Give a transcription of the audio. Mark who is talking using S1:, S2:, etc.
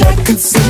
S1: Check I could see.